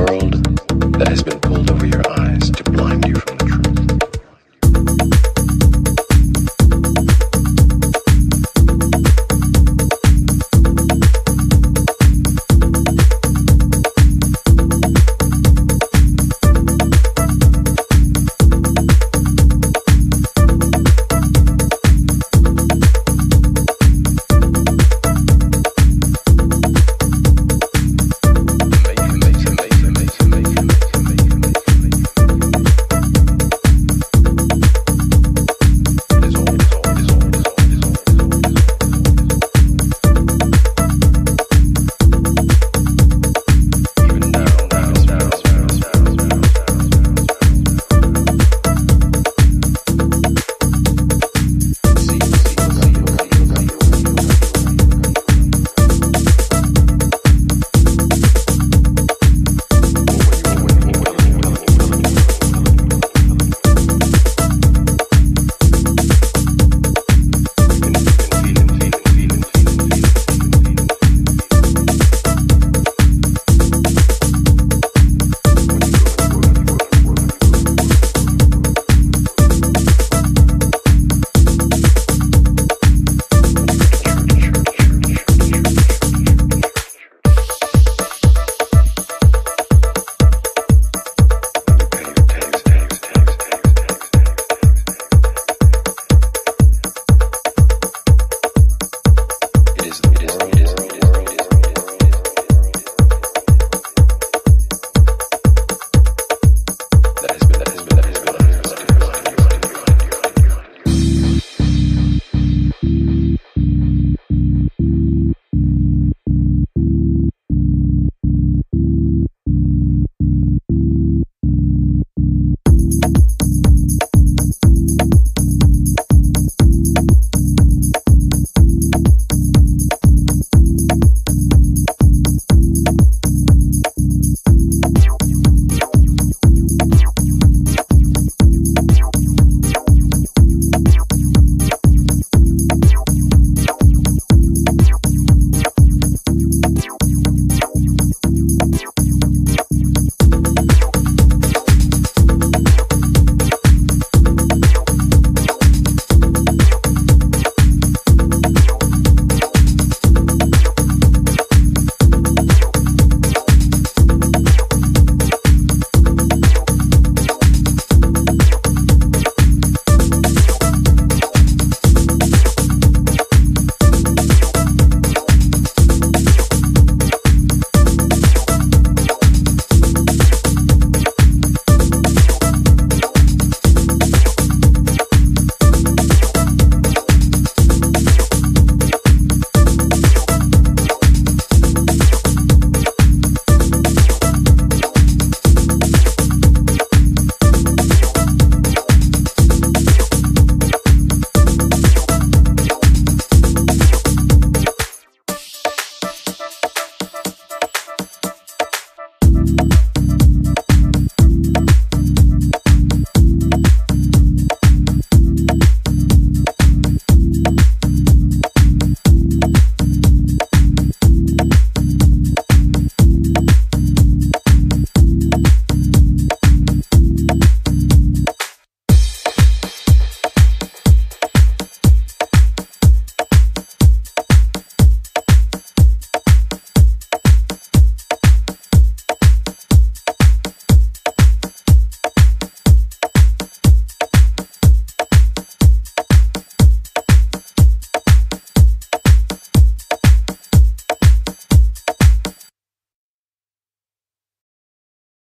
world that has been pulled over your eyes to blind you from